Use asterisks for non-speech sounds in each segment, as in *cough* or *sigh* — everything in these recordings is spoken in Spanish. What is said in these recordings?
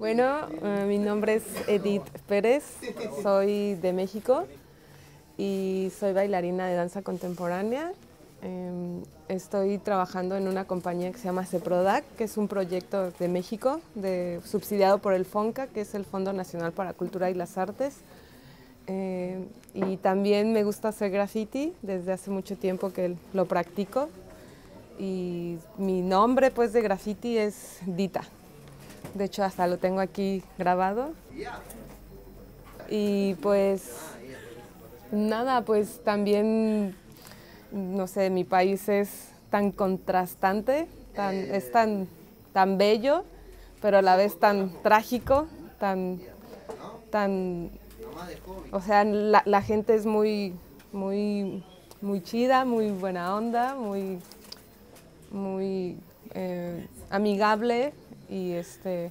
Bueno, eh, mi nombre es Edith Pérez, soy de México y soy bailarina de danza contemporánea. Em, estoy trabajando en una compañía que se llama CEPRODAC, que es un proyecto de México, de, subsidiado por el FONCA, que es el Fondo Nacional para Cultura y las Artes. Eh, y también me gusta hacer graffiti, desde hace mucho tiempo que lo practico. Y mi nombre pues de graffiti es Dita. De hecho hasta lo tengo aquí grabado. Y pues nada, pues también, no sé, mi país es tan contrastante, tan, es tan, tan bello, pero a la vez tan trágico, tan, tan o sea, la, gente es muy, muy, muy chida, muy buena onda, muy, muy eh, amigable y este,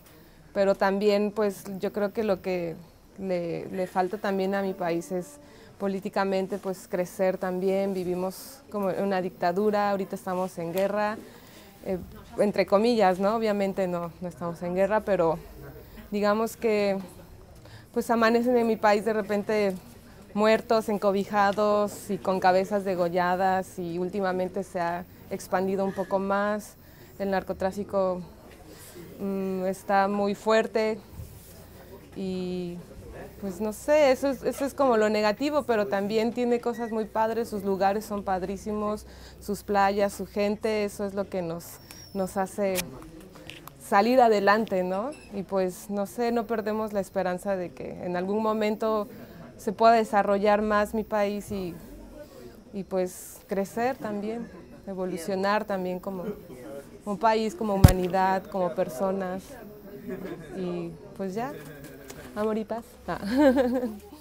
pero también pues yo creo que lo que le, falta también a mi país es políticamente pues crecer también, vivimos como una dictadura, ahorita estamos en guerra, eh, entre comillas, ¿no? Obviamente no, no estamos en guerra, pero digamos que pues amanecen en mi país de repente muertos, encobijados y con cabezas degolladas y últimamente se ha expandido un poco más. El narcotráfico mm, está muy fuerte y pues no sé, eso es, eso es como lo negativo, pero también tiene cosas muy padres, sus lugares son padrísimos, sus playas, su gente, eso es lo que nos, nos hace salir adelante, ¿no? Y pues, no sé, no perdemos la esperanza de que en algún momento se pueda desarrollar más mi país y, y pues crecer también, evolucionar también como un país, como humanidad, como personas. Y pues ya, amor y paz. Ah. *laughs*